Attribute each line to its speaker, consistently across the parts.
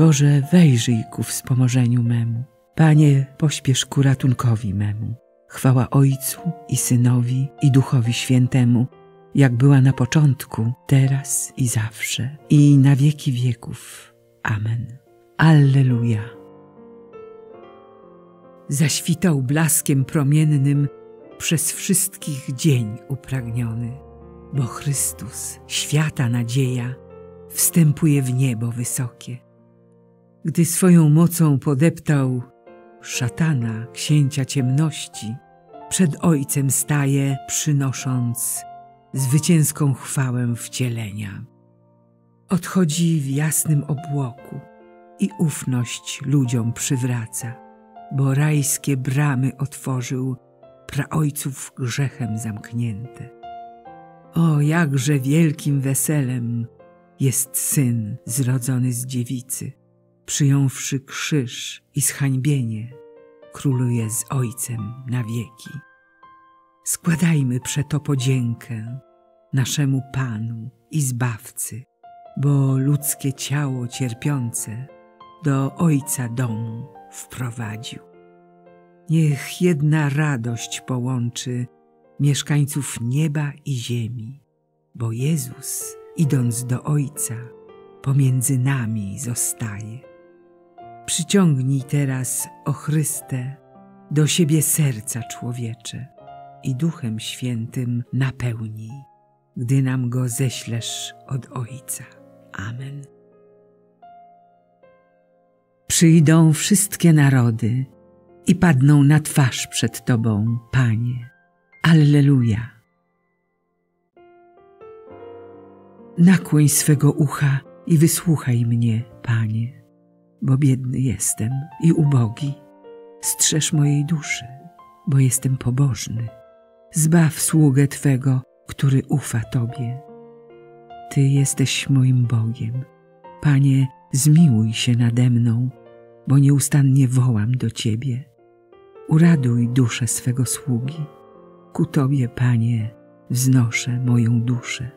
Speaker 1: Boże, wejrzyj ku wspomożeniu memu. Panie, pośpiesz ku ratunkowi memu. Chwała Ojcu i Synowi i Duchowi Świętemu, jak była na początku, teraz i zawsze, i na wieki wieków. Amen. Alleluja. Zaświtał blaskiem promiennym przez wszystkich dzień upragniony, bo Chrystus, świata nadzieja, wstępuje w niebo wysokie. Gdy swoją mocą podeptał szatana, księcia ciemności, przed Ojcem staje, przynosząc zwycięską chwałę wcielenia. Odchodzi w jasnym obłoku i ufność ludziom przywraca, bo rajskie bramy otworzył praojców grzechem zamknięte. O, jakże wielkim weselem jest syn zrodzony z dziewicy, przyjąwszy krzyż i zhańbienie, króluje z ojcem na wieki. Składajmy przeto podziękę naszemu Panu i Zbawcy, bo ludzkie ciało cierpiące do Ojca domu wprowadził. Niech jedna radość połączy mieszkańców nieba i ziemi, bo Jezus, idąc do Ojca, pomiędzy nami zostaje. Przyciągnij teraz, o Chryste, do siebie serca człowiecze i Duchem Świętym napełnij, gdy nam go ześlesz od Ojca. Amen. Przyjdą wszystkie narody i padną na twarz przed Tobą, Panie. Alleluja. Nakłoń swego ucha i wysłuchaj mnie, Panie, bo biedny jestem i ubogi. Strzeż mojej duszy, bo jestem pobożny. Zbaw sługę Twego, który ufa Tobie. Ty jesteś moim Bogiem. Panie, zmiłuj się nade mną, bo nieustannie wołam do Ciebie. Uraduj duszę swego sługi. Ku Tobie, Panie, wznoszę moją duszę.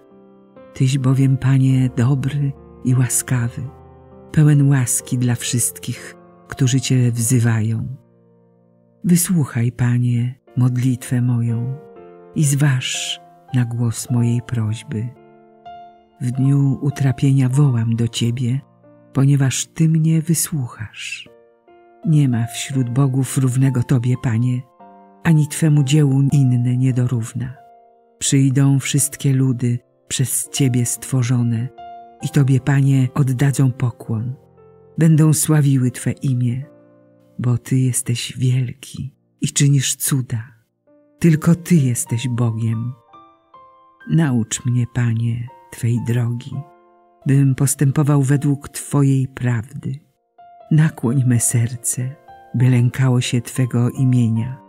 Speaker 1: Tyś bowiem, Panie, dobry i łaskawy, pełen łaski dla wszystkich, którzy Cię wzywają. Wysłuchaj, Panie, modlitwę moją i zważ na głos mojej prośby. W dniu utrapienia wołam do Ciebie, ponieważ Ty mnie wysłuchasz. Nie ma wśród bogów równego Tobie, Panie, ani Twemu dziełu inne nie dorówna. Przyjdą wszystkie ludy przez Ciebie stworzone i Tobie, Panie, oddadzą pokłon. Będą sławiły Twe imię, bo Ty jesteś wielki i czynisz cuda. Tylko Ty jesteś Bogiem. Naucz mnie, Panie, Twej drogi, bym postępował według Twojej prawdy. Nakłoń me serce, by lękało się Twego imienia.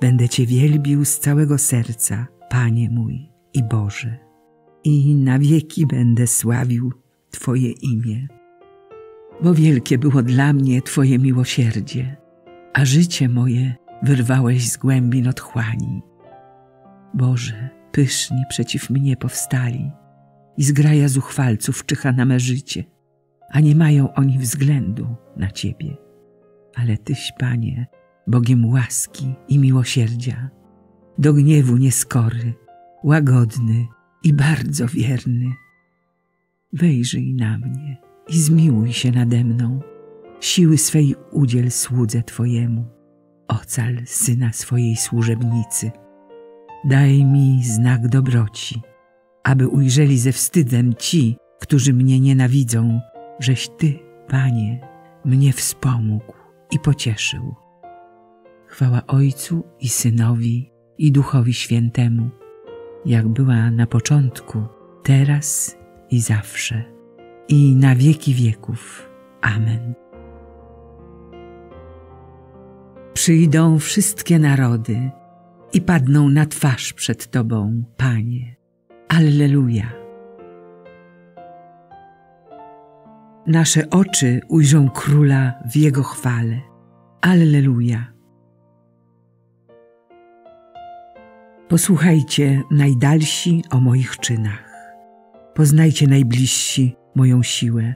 Speaker 1: Będę Cię wielbił z całego serca, Panie mój i Boże, i na wieki będę sławił Twoje imię. Bo wielkie było dla mnie Twoje miłosierdzie, a życie moje wyrwałeś z głębin otchłani. Boże, pyszni przeciw mnie powstali i zgraja zuchwalców czyha na me życie, a nie mają oni względu na Ciebie. Ale Tyś, Panie, Bogiem łaski i miłosierdzia, do gniewu nieskory, łagodny i bardzo wierny. Wejrzyj na mnie i zmiłuj się nade mną, siły swej udziel słudze Twojemu, ocal syna swojej służebnicy. Daj mi znak dobroci, aby ujrzeli ze wstydem ci, którzy mnie nienawidzą, żeś Ty, Panie, mnie wspomógł i pocieszył. Chwała Ojcu i Synowi i Duchowi Świętemu, jak była na początku, teraz i zawsze, i na wieki wieków. Amen. Przyjdą wszystkie narody i padną na twarz przed Tobą, Panie. Alleluja. Nasze oczy ujrzą Króla w Jego chwale. Alleluja. Posłuchajcie najdalsi o moich czynach. Poznajcie najbliżsi moją siłę.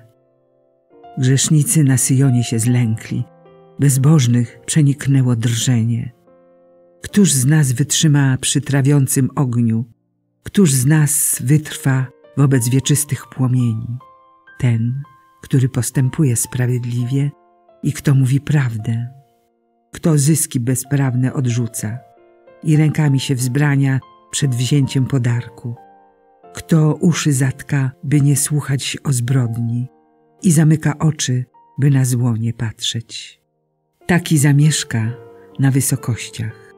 Speaker 1: Grzesznicy na Syjonie się zlękli, bezbożnych przeniknęło drżenie. Któż z nas wytrzyma przy trawiącym ogniu? Któż z nas wytrwa wobec wieczystych płomieni? Ten, który postępuje sprawiedliwie i kto mówi prawdę, kto zyski bezprawne odrzuca i rękami się wzbrania przed wzięciem podarku, kto uszy zatka, by nie słuchać o zbrodni i zamyka oczy, by na zło nie patrzeć. Taki zamieszka na wysokościach,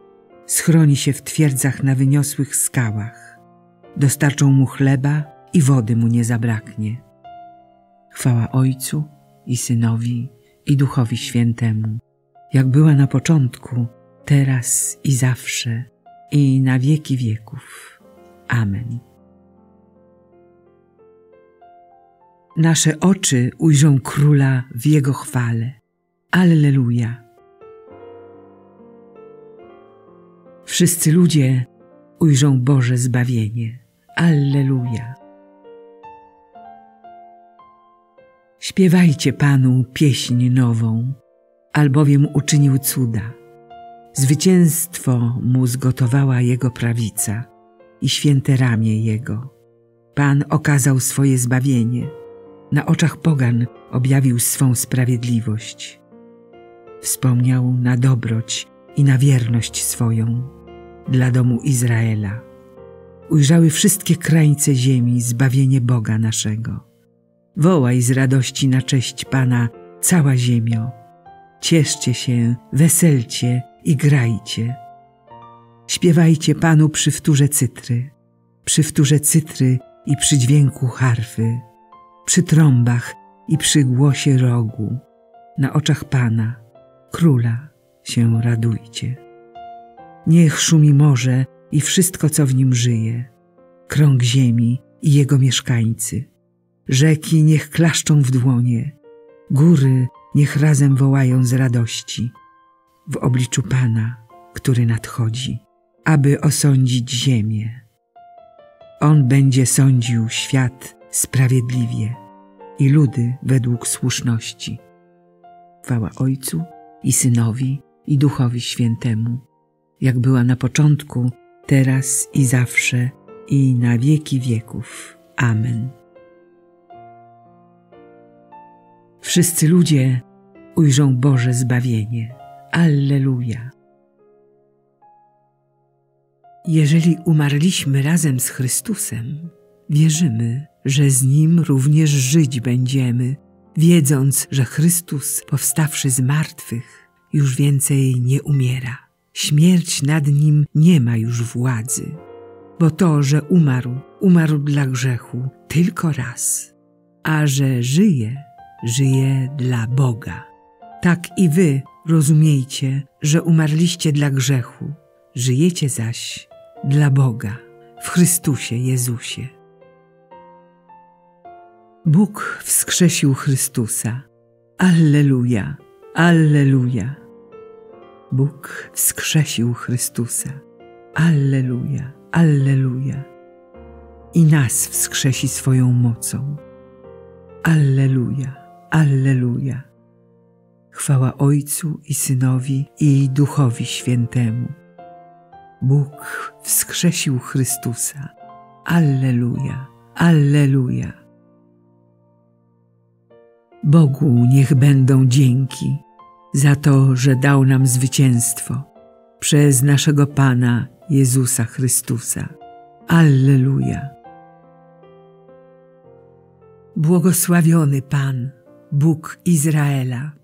Speaker 1: schroni się w twierdzach na wyniosłych skałach, dostarczą mu chleba i wody mu nie zabraknie. Chwała Ojcu i Synowi i Duchowi Świętemu, jak była na początku, teraz i zawsze, i na wieki wieków. Amen. Nasze oczy ujrzą Króla w Jego chwale. Alleluja. Wszyscy ludzie ujrzą Boże zbawienie. Alleluja. Śpiewajcie Panu pieśń nową, albowiem uczynił cuda. Zwycięstwo mu zgotowała Jego prawica i święte ramię Jego. Pan okazał swoje zbawienie, na oczach pogan objawił swą sprawiedliwość. Wspomniał na dobroć i na wierność swoją dla domu Izraela. Ujrzały wszystkie krańce ziemi zbawienie Boga naszego. Wołaj z radości na cześć Pana cała ziemio. Cieszcie się, weselcie i grajcie. Śpiewajcie Panu przy wtórze cytry, przy wtórze cytry i przy dźwięku harfy, przy trąbach i przy głosie rogu. Na oczach Pana, Króla się radujcie. Niech szumi morze i wszystko, co w nim żyje, krąg ziemi i jego mieszkańcy. Rzeki niech klaszczą w dłonie, góry niech razem wołają z radości w obliczu Pana, który nadchodzi, aby osądzić ziemię. On będzie sądził świat sprawiedliwie i ludy według słuszności. Chwała Ojcu i Synowi i Duchowi Świętemu, jak była na początku, teraz i zawsze, i na wieki wieków. Amen. Wszyscy ludzie ujrzą Boże zbawienie. Alleluja. Jeżeli umarliśmy razem z Chrystusem, wierzymy, że z Nim również żyć będziemy, wiedząc, że Chrystus, powstawszy z martwych, już więcej nie umiera. Śmierć nad Nim nie ma już władzy, bo to, że umarł, umarł dla grzechu tylko raz, a że żyje, żyje dla Boga. Tak i wy rozumiejcie, że umarliście dla grzechu, żyjecie zaś dla Boga w Chrystusie Jezusie. Bóg wskrzesił Chrystusa. Alleluja, Alleluja. Bóg wskrzesił Chrystusa. Alleluja, Alleluja. I nas wskrzesi swoją mocą. Alleluja, Alleluja. Chwała Ojcu i Synowi i Duchowi Świętemu. Bóg wskrzesił Chrystusa. Alleluja, Alleluja. Bogu niech będą dzięki za to, że dał nam zwycięstwo przez naszego Pana Jezusa Chrystusa. Alleluja. Błogosławiony Pan, Bóg Izraela,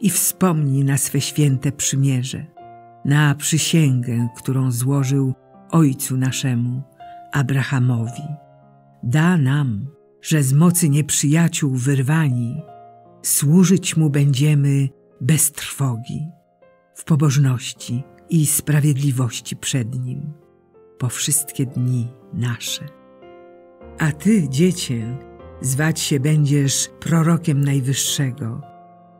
Speaker 1: i wspomni na swe święte przymierze, na przysięgę, którą złożył Ojcu naszemu, Abrahamowi. Da nam, że z mocy nieprzyjaciół wyrwani, służyć Mu będziemy bez trwogi, w pobożności i sprawiedliwości przed Nim, po wszystkie dni nasze. A Ty, Dziecię, zwać się będziesz prorokiem Najwyższego,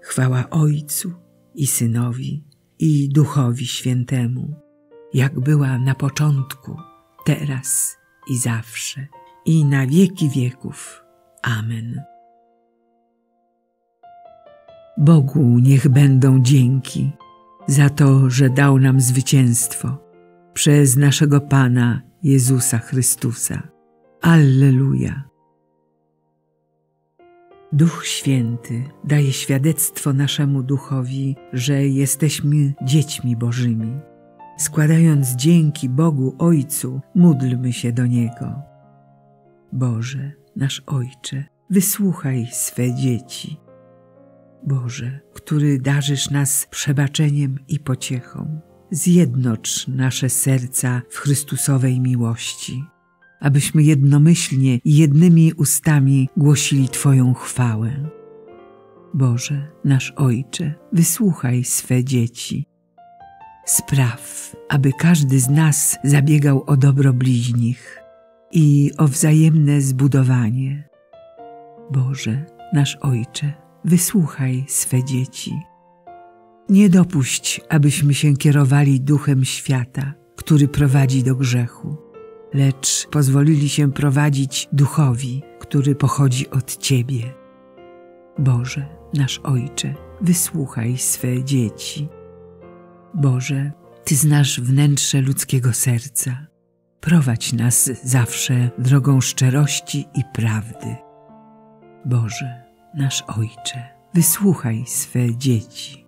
Speaker 1: Chwała Ojcu i Synowi i Duchowi Świętemu, jak była na początku, teraz i zawsze, i na wieki wieków. Amen. Bogu niech będą dzięki za to, że dał nam zwycięstwo przez naszego Pana Jezusa Chrystusa. Alleluja. Duch Święty daje świadectwo naszemu duchowi, że jesteśmy dziećmi Bożymi. Składając dzięki Bogu Ojcu, módlmy się do Niego. Boże, nasz Ojcze, wysłuchaj swe dzieci. Boże, który darzysz nas przebaczeniem i pociechą, zjednocz nasze serca w Chrystusowej miłości abyśmy jednomyślnie i jednymi ustami głosili Twoją chwałę. Boże, nasz Ojcze, wysłuchaj swe dzieci. Spraw, aby każdy z nas zabiegał o dobro bliźnich i o wzajemne zbudowanie. Boże, nasz Ojcze, wysłuchaj swe dzieci. Nie dopuść, abyśmy się kierowali duchem świata, który prowadzi do grzechu lecz pozwolili się prowadzić duchowi, który pochodzi od Ciebie. Boże, nasz Ojcze, wysłuchaj swe dzieci. Boże, Ty znasz wnętrze ludzkiego serca. Prowadź nas zawsze drogą szczerości i prawdy. Boże, nasz Ojcze, wysłuchaj swe dzieci.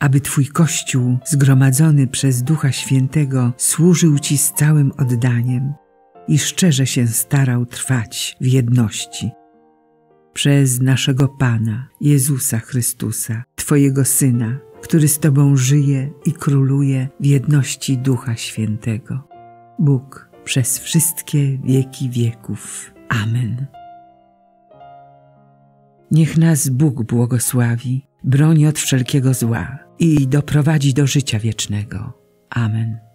Speaker 1: aby Twój Kościół, zgromadzony przez Ducha Świętego, służył Ci z całym oddaniem i szczerze się starał trwać w jedności. Przez naszego Pana, Jezusa Chrystusa, Twojego Syna, który z Tobą żyje i króluje w jedności Ducha Świętego. Bóg przez wszystkie wieki wieków. Amen. Niech nas Bóg błogosławi, broni od wszelkiego zła i doprowadzi do życia wiecznego. Amen.